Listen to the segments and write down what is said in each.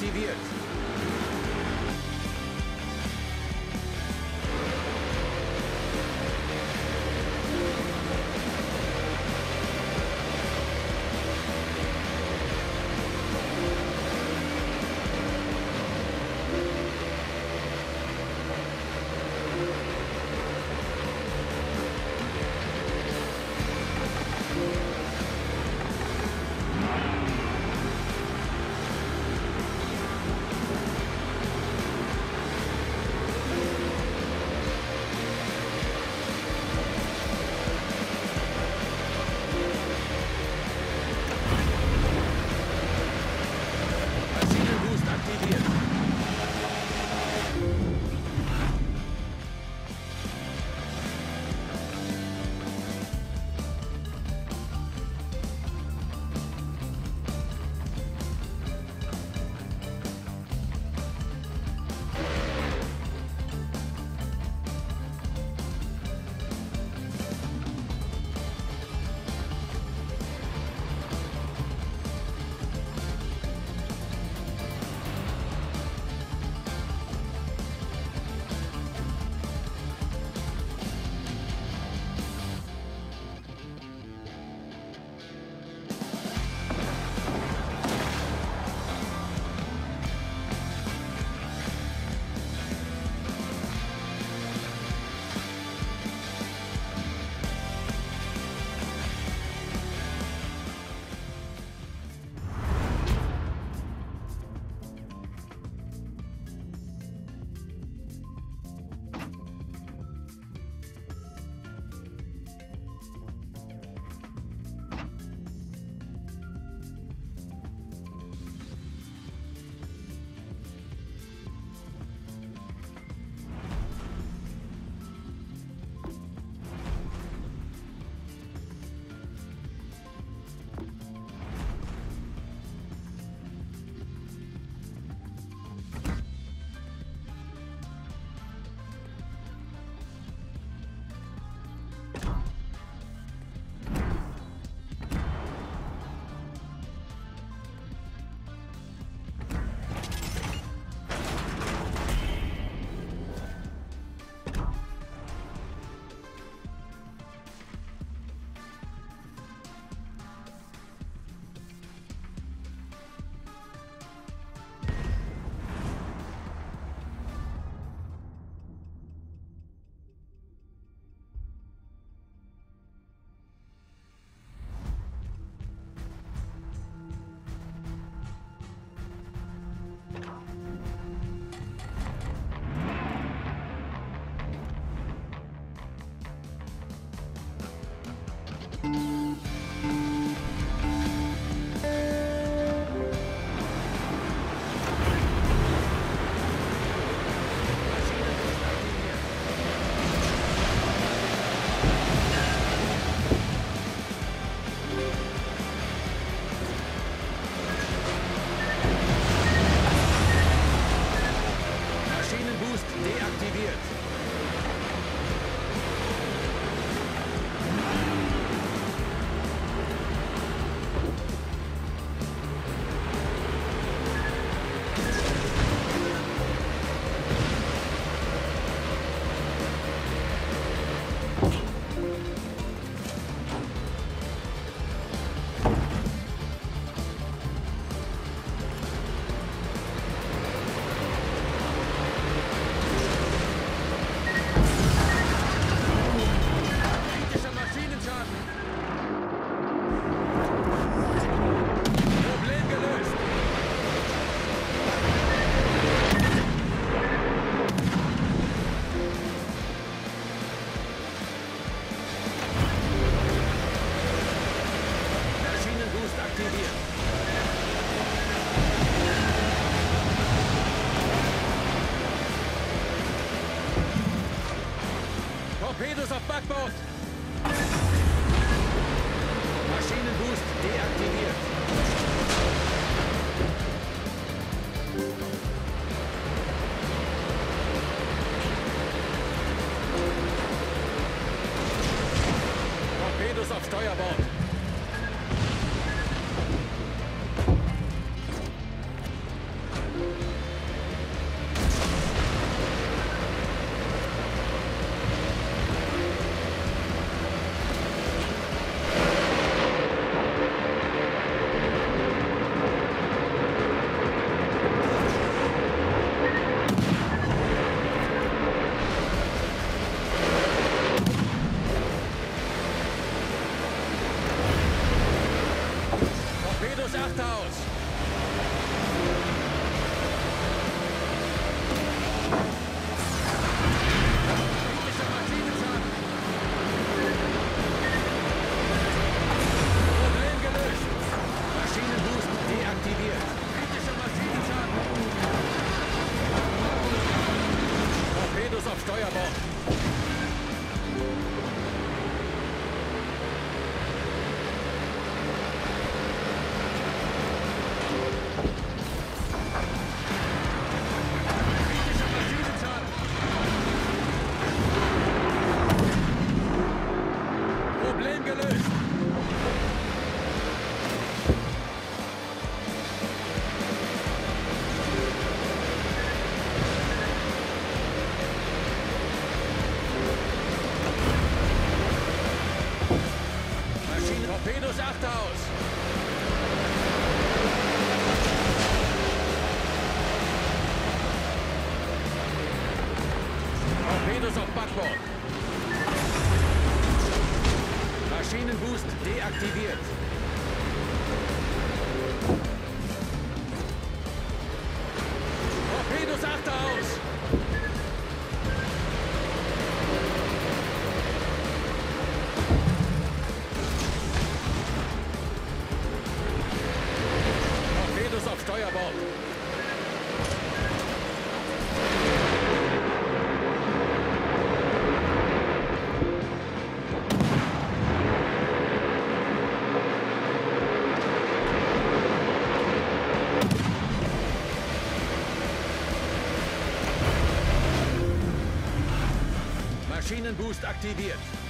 deaktiviert. Torpedos auf Backbord! Maschinenboost deaktiviert. Lawinenboost deaktiviert. Torpedos Achter aus! Sonnenboost aktiviert.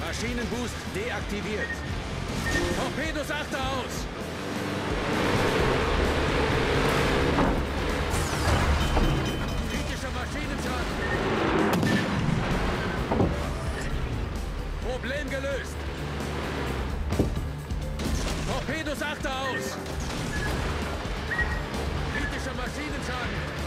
Maschinenboost deaktiviert. Torpedos achter aus! Kritischer Maschinenschaden. Problem gelöst. Torpedos achter aus! Kritischer Maschinenschaden.